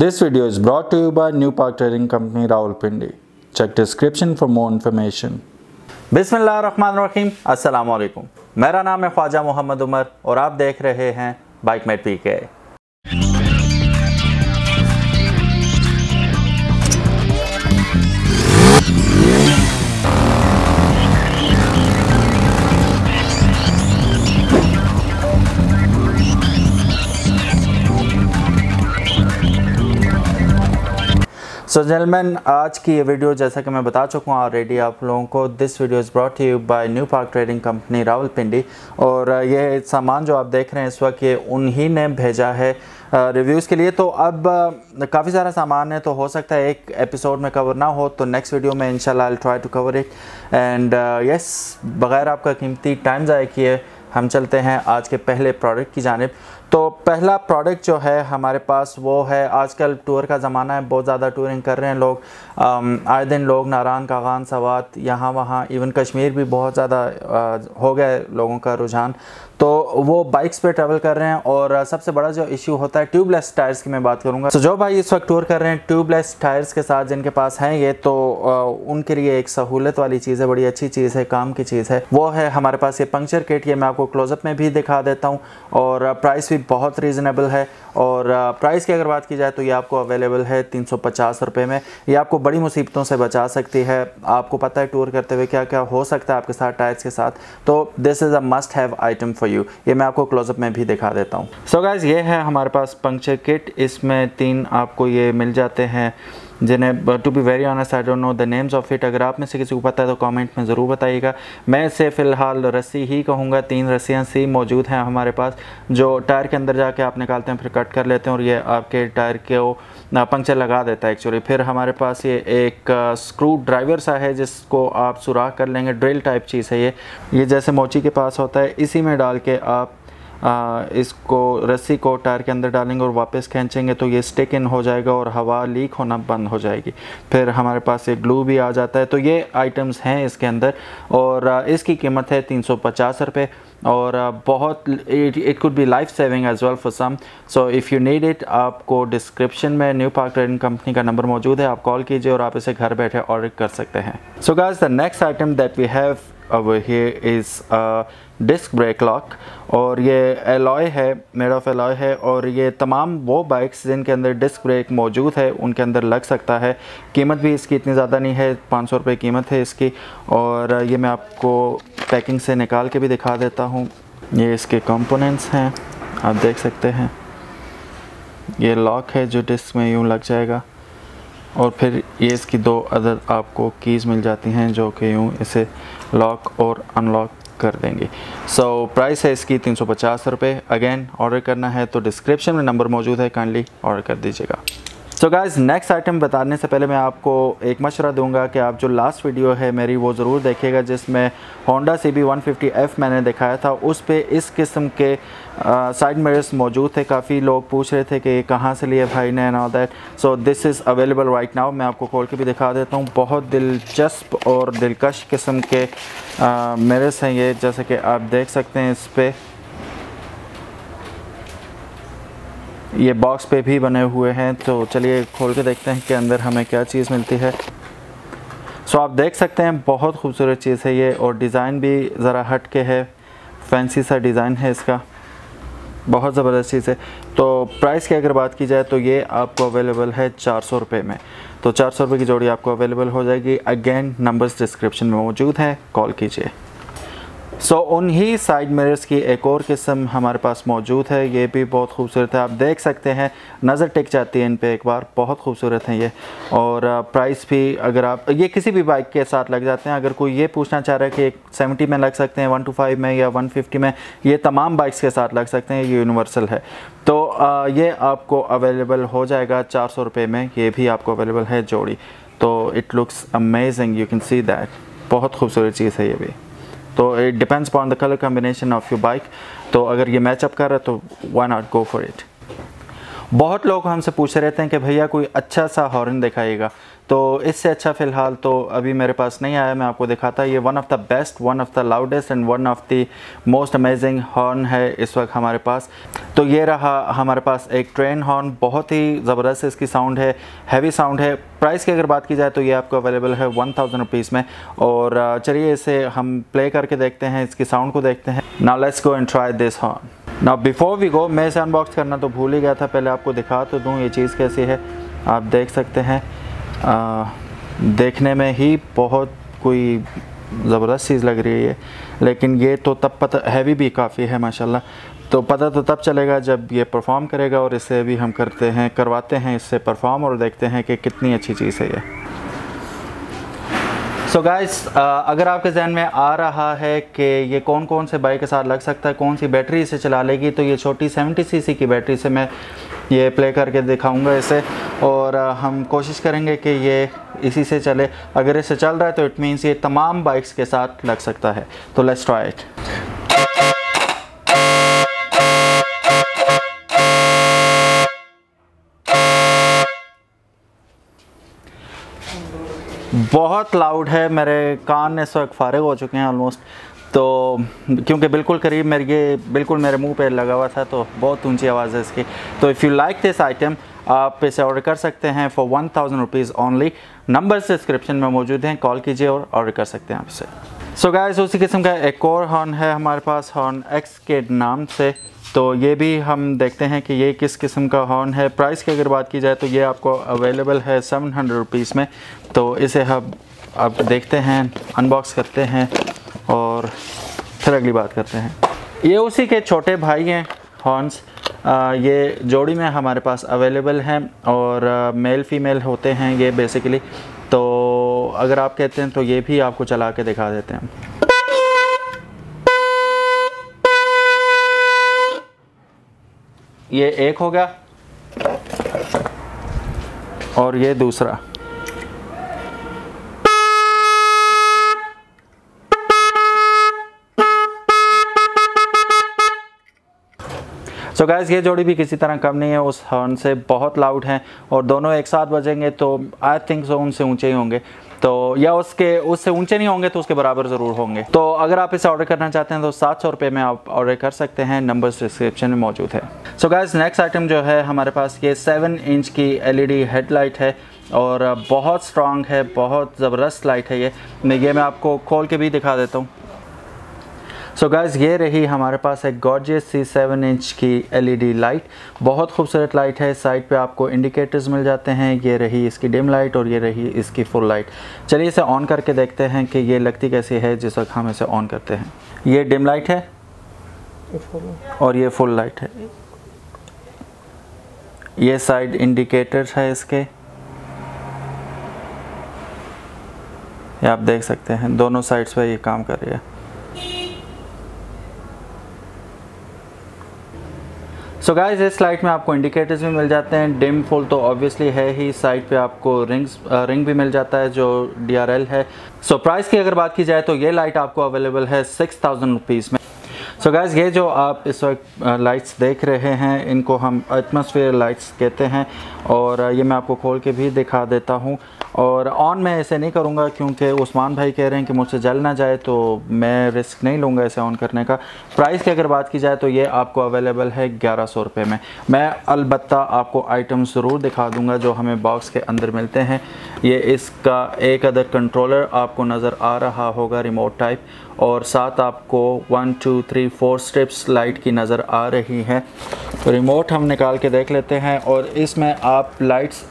This video is brought to you by New Park Trading Company Rawalpindi. Check description for more information. बिसमीम वालेकुम मेरा नाम है ख्वाजा मोहम्मद उमर और आप देख रहे हैं बाइक मेट पी सो जेलमैन आज की ये वीडियो जैसा कि मैं बता चुका हूँ ऑलरेडी आप लोगों को this video is brought you by new park trading company Rawalpindi और ये सामान जो आप देख रहे हैं इस वक्त, ये उन्हीं ने भेजा है रिव्यूज़ के लिए। तो अब काफ़ी सारा सामान है तो हो सकता है एक एपिसोड में कवर ना हो तो नेक्स्ट वीडियो में इंशाल्लाह I try to cover it and yes बग़ैर आपका कीमती टाइम ज़ाय किए, हम चलते हैं आज के पहले प्रोडक्ट की जानब। तो पहला प्रोडक्ट जो है हमारे पास वो है, आजकल टूर का ज़माना है, बहुत ज़्यादा टूरिंग कर रहे हैं लोग। आए दिन लोग नारान कागान, सवात यहाँ वहाँ इवन कश्मीर भी बहुत ज़्यादा हो गया लोगों का रुझान। तो वो बाइक्स पे ट्रैवल कर रहे हैं और सबसे बड़ा जो इशू होता है ट्यूबलेस टायर्स की मैं बात करूँगा। तो जो भाई इस वक्त टूर कर रहे हैं ट्यूबलेस टायर्स के साथ जिनके पास हैं ये तो उनके लिए एक सहूलत वाली चीज़ है, बड़ी अच्छी चीज़ है, काम की चीज़ है। वो है हमारे पास ये पंक्चर किट ये मैं आपको क्लोजअप में भी दिखा देता हूँ और प्राइस भी बहुत रीज़नेबल है और प्राइस की अगर बात की जाए तो ये आपको अवेलेबल है तीन सौ में। ये आपको बड़ी मुसीबतों से बचा सकती है। आपको पता है टूर करते हुए क्या क्या हो सकता है आपके साथ टायर्स के साथ। तो this is a must have item for you ये मैं आपको क्लोजअप में भी दिखा देता हूँ। सो गाइज़ ये है हमारे पास पंक्चर किट इसमें तीन आपको ये मिल जाते हैं। जिन्हें to be very honest I don't know the names of it अगर आप में से किसी को पता है तो कमेंट में ज़रूर बताइएगा। मैं इसे फ़िलहाल रस्सी ही कहूँगा। तीन रस्सियाँ सी मौजूद हैं हमारे पास, जो टायर के अंदर जाके आप निकालते हैं, फिर कट कर लेते हैं और ये आपके टायर के वो पंक्चर लगा देता है एक्चुअली फिर हमारे पास ये एक स्क्रू ड्राइवर सा है जिसको आप सुराख कर लेंगे। ड्रिल टाइप चीज़ है ये। ये जैसे मोची के पास होता है, इसी में डाल के आप आ, इसको रस्सी को टायर के अंदर डालेंगे और वापस खींचेंगे तो ये स्टिक इन हो जाएगा और हवा लीक होना बंद हो जाएगी। फिर हमारे पास ये ग्लू भी आ जाता है। तो ये आइटम्स हैं इसके अंदर और इसकी कीमत है तीन सौ पचास रुपये और बहुत it could be life saving as well for some so if you need it आपको डिस्क्रिप्शन में न्यू पार्क ट्रेडिंग कंपनी का नंबर मौजूद है। आप कॉल कीजिए और आप इसे घर बैठे ऑर्डर कर सकते हैं। So guys the next item that we have over here is a disc brake lock और ये एलॉय है मेड ऑफ़ एलॉय है और ये तमाम वो बाइक्स जिनके अंदर डिस्क ब्रेक मौजूद है, उनके अंदर लग सकता है। कीमत भी इसकी इतनी ज़्यादा नहीं है, पाँच सौ रुपये कीमत है इसकी और ये मैं आपको पैकिंग से निकाल के भी दिखा देता हूँ। ये इसके कंपोनेंट्स हैं, आप देख सकते हैं। ये लॉक है जो डिस्क में यूँ लग जाएगा और फिर ये इसकी दो अदर आपको कीज़ मिल जाती हैं जो कि यूँ इसे लॉक और अनलॉक कर देंगे। सो so, प्राइस है इसकी तीन सौ पचास रुपये अगेन ऑर्डर करना है तो डिस्क्रिप्शन में नंबर मौजूद है। काइंडली ऑर्डर कर दीजिएगा। सो गाइस नेक्स्ट आइटम बताने से पहले मैं आपको एक मशवरा दूँगा कि आप जो लास्ट वीडियो है मेरी, वो ज़रूर देखिएगा, जिसमें होंडा सी बी वन मैंने दिखाया था। उस पर इस किस्म के साइड मिरर्स मौजूद थे। काफ़ी लोग पूछ रहे थे कि ये कहाँ से लिए भाई ने all that so this is available right now मैं आपको खोल के भी दिखा देता हूँ। बहुत दिलचस्प और दिलकश किस्म के मिरर्स हैं ये, जैसे कि आप देख सकते हैं इस पर ये बॉक्स पे भी बने हुए हैं तो चलिए खोल के देखते हैं कि अंदर हमें क्या चीज़ मिलती है। सो आप देख सकते हैं, बहुत खूबसूरत चीज़ है ये, और डिज़ाइन भी ज़रा हट के है। फैंसी सा डिज़ाइन है इसका। बहुत ज़बरदस्त चीज़ है। तो प्राइस की अगर बात की जाए तो ये आपको अवेलेबल है चार सौ रुपये में। तो चार सौ रुपये की जोड़ी आपको अवेलेबल हो जाएगी। अगेन नंबर्स डिस्क्रिप्शन में मौजूद हैं। कॉल कीजिए। सो so, उन्हीं साइड मिरर्स की एक और किस्म हमारे पास मौजूद है। ये भी बहुत खूबसूरत है। आप देख सकते हैं नज़र टिक जाती है इन पे एक बार। बहुत खूबसूरत हैं ये। और प्राइस भी अगर आप ये किसी भी बाइक के साथ लग जाते हैं। अगर कोई ये पूछना चाह रहा है कि एक सेवेंटी में लग सकते हैं वन टू फाइव में या वन फिफ्टी में ये तमाम बाइक्स के साथ लग सकते हैं। ये यूनिवर्सल है। तो आ, ये आपको अवेलेबल हो जाएगा चार सौ रुपये में। ये भी आपको अवेलेबल है जोड़ी। तो it looks amazing you can see that बहुत खूबसूरत चीज़ है ये भी। तो it depends upon the colour combination of your bike तो अगर ये मैचअप कर रहा है तो why not go for it बहुत लोग हमसे पूछ रहे थे कि भैया कोई अच्छा सा हॉर्न दिखाइएगा। तो इससे अच्छा फ़िलहाल तो अभी मेरे पास नहीं आया, मैं आपको दिखाता ये one of the best one of the loudest and one of the most amazing horn है इस वक्त हमारे पास। तो ये रहा हमारे पास एक ट्रेन हॉर्न बहुत ही ज़बरदस्त इसकी साउंड है हैवी साउंड है। प्राइस की अगर बात की जाए तो ये आपको अवेलेबल है वन थाउज़ेंड रुपीज़ में। और, चलिए इसे हम प्ले करके देखते हैं, इसकी साउंड को देखते हैं। Now let's go and try this horn ना बिफोर वी गो मैं इसे अनबॉक्स करना तो भूल ही गया था पहले आपको दिखा तो दूँ ये चीज़ कैसी है। आप देख सकते हैं आ, देखने में ही बहुत कोई ज़बरदस्त चीज़ लग रही है लेकिन ये तो तब पता हैवी भी काफ़ी है माशाल्लाह। तो पता तो तब चलेगा जब ये परफॉर्म करेगा और इसे भी हम करते हैं करवाते हैं इससे परफॉर्म और देखते हैं कि कितनी अच्छी चीज़ है ये। सो so गाइस अगर आपके जहन में आ रहा है कि ये कौन कौन से बाइक के साथ लग सकता है, कौन सी बैटरी इसे चला लेगी तो ये छोटी 70 सीसी की बैटरी से मैं ये प्ले करके दिखाऊँगा इसे। और हम कोशिश करेंगे कि ये इसी से चले। अगर इसे चल रहा है तो इट मीन्स ये तमाम बाइक्स के साथ लग सकता है। तो लेट्स ट्राई इट बहुत लाउड है, मेरे कान इस वक्त फारग हो चुके हैं ऑलमोस्ट तो क्योंकि बिल्कुल करीब मेरे, ये बिल्कुल मेरे मुँह पे लगा हुआ था तो बहुत ऊँची आवाज़ है इसकी। तो if you like this item आप इसे ऑर्डर कर सकते हैं for one thousand rupees only number description में मौजूद हैं कॉल कीजिए और ऑर्डर कर सकते हैं आपसे सो गाइस उसी किस्म का एक और हॉर्न है हमारे पास हॉर्न एक्स के नाम से। तो ये भी हम देखते हैं कि ये किस किस्म का हॉर्न है। प्राइस की अगर बात की जाए तो ये आपको अवेलेबल है सेवन हंड्रेड रुपीज़ में। तो इसे हम अब देखते हैं अनबॉक्स करते हैं और फिर अगली बात करते हैं। ये उसी के छोटे भाई हैं हॉर्न्स ये जोड़ी में हमारे पास अवेलेबल हैं और आ, मेल फीमेल होते हैं ये बेसिकली तो अगर आप कहते हैं तो ये भी आपको चला के दिखा देते हैं। ये एक हो गया और ये दूसरा। सो so गैस ये जोड़ी भी किसी तरह कम नहीं है, उस हॉर्न से बहुत लाउड हैं और दोनों एक साथ बजेंगे तो आई थिंक सो उनसे ऊँचे ही होंगे। तो या उसके, उससे ऊँचे नहीं होंगे तो उसके बराबर ज़रूर होंगे। तो अगर आप इसे ऑर्डर करना चाहते हैं तो सात सौ रुपये में आप ऑर्डर कर सकते हैं। नंबर डिस्क्रिप्शन में मौजूद है। सो गैस नेक्स्ट आइटम जो है, हमारे पास ये सेवन इंच की एलईडी हेडलाइट है और बहुत स्ट्रांग है, बहुत ज़बरदस्त लाइट है ये। मैं ये मैं आपको खोल के भी दिखा देता हूँ। सो so गाइज़ ये रही हमारे पास एक गॉर्जियस सी सेवन इंच की एलईडी लाइट बहुत खूबसूरत लाइट है। साइड पे आपको इंडिकेटर्स मिल जाते हैं। ये रही इसकी डिम लाइट और ये रही इसकी फुल लाइट चलिए इसे ऑन करके देखते हैं कि ये लगती कैसी है। जिस वक्त हम इसे ऑन करते हैं। ये डिम लाइट है? और ये फुल लाइट है। ये साइड इंडिकेटर्स है इसके। ये आप देख सकते हैं। दोनों साइड्स पे ये काम कर रही है। सो गाइस इस लाइट में आपको इंडिकेटर्स भी मिल जाते हैं। डिम फुल तो ऑब्वियसली है ही। साइड पे आपको रिंग्स रिंग भी मिल जाता है जो डीआरएल है। सो so, प्राइस की अगर बात की जाए तो ये लाइट आपको अवेलेबल है सिक्स थाउज़ेंड रुपीज़ में। सो so गैस ये जो आप इस वक्त लाइट्स देख रहे हैं इनको हम एटमोसफेयर लाइट्स कहते हैं। और ये मैं आपको खोल के भी दिखा देता हूँ। और ऑन मैं ऐसे नहीं करूँगा क्योंकि उस्मान भाई कह रहे हैं कि मुझसे जल ना जाए तो मैं रिस्क नहीं लूँगा इसे ऑन करने का। प्राइस की अगर बात की जाए तो ये आपको अवेलेबल है ग्यारह सौ रुपये में। मैं अलबत् आपको आइटम ज़रूर दिखा दूँगा जो हमें बॉक्स के अंदर मिलते हैं। ये इसका एक अदर कंट्रोलर आपको नज़र आ रहा होगा रिमोट टाइप और साथ आपको one two three four strips light की नज़र आ रही है। रिमोट हम निकाल के देख लेते हैं, और इसमें आप लाइट्स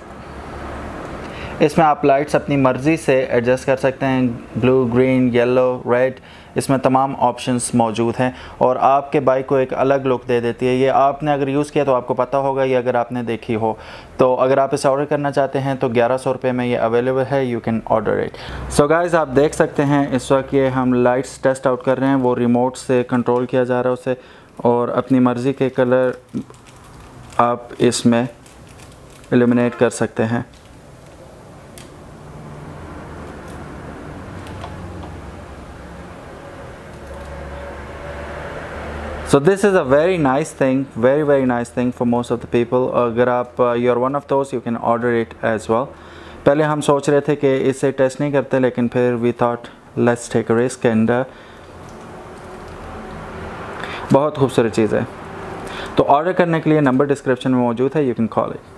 इसमें आप लाइट्स अपनी मर्ज़ी से एडजस्ट कर सकते हैं। ब्लू ग्रीन येलो रेड इसमें तमाम ऑप्शंस मौजूद हैं। और आपके बाइक को एक अलग लुक दे देती है। ये आपने अगर यूज़ किया तो आपको पता होगा, ये अगर आपने देखी हो। तो अगर आप इसे ऑर्डर करना चाहते हैं तो ग्यारह सौ रुपये में ये अवेलेबल है। You can order it so guys आप देख सकते हैं, इस वक्त ये हम लाइट्स टेस्ट आउट कर रहे हैं। वो रिमोट से कंट्रोल किया जा रहा है उसे। और अपनी मर्ज़ी के कलर आप इसमें एलिमिनेट कर सकते हैं। So this is a very nice thing very very nice thing for most of the people अगर आप you are one of those you can order it as well पहले हम सोच रहे थे कि इसे टेस्ट नहीं करते, लेकिन फिर we thought let's take risk and बहुत खूबसूरत चीज़ है। तो ऑर्डर करने के लिए नंबर डिस्क्रिप्शन में मौजूद है you can call it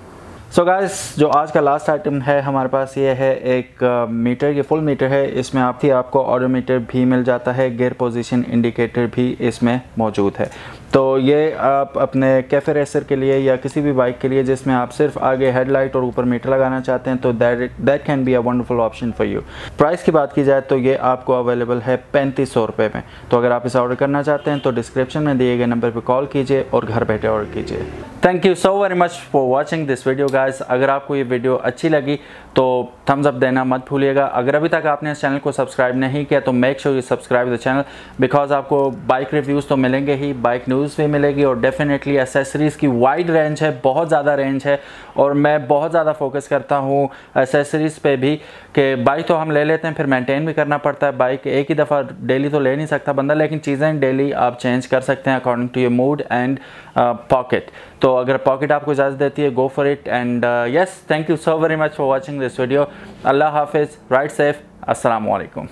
so so guys जो आज का लास्ट आइटम है, हमारे पास ये है एक मीटर ये फुल मीटर है। इसमें आप ही आपको ऑडोमीटर भी मिल जाता है गेयर पोजीशन इंडिकेटर भी इसमें मौजूद है। तो ये आप अपने कैफ़े रेसर के लिए या किसी भी बाइक के लिए जिसमें आप सिर्फ़ आगे हेडलाइट और ऊपर मीटर लगाना चाहते हैं तो that that can be a wonderful option for you price की बात की जाए तो ये आपको अवेलेबल है पैंतीस सौ रुपये में। तो अगर आप इसे ऑर्डर करना चाहते हैं तो डिस्क्रिप्शन में दिए गए नंबर पर कॉल कीजिए और घर बैठे ऑर्डर कीजिए। Thank you so very much for watching this video guys अगर आपको ये वीडियो अच्छी लगी तो थम्स अप देना मत भूलिएगा। अगर अभी तक आपने इस चैनल को सब्सक्राइब नहीं किया तो make sure you subscribe the channel because आपको बाइक रिव्यूज़ तो मिलेंगे ही बाइक न्यूज़ भी मिलेगी और डेफिनेटली एसेसरीज़ की वाइड रेंज है, बहुत ज़्यादा रेंज है और मैं बहुत ज़्यादा फोकस करता हूँ एसेसरीज़ पे भी कि बाइक तो हम ले लेते हैं, फिर मेंटेन भी करना पड़ता है। बाइक एक ही दफ़ा डेली तो ले नहीं सकता बंदा, लेकिन चीज़ें डेली आप चेंज कर सकते हैं according to your mood and pocket तो अगर पॉकेट आपको इजाज़त देती है go for it and yes thank you so very much for watching this video अल्लाह हाफिज़ राइट सेफ़ अस्सलाम वालेकुम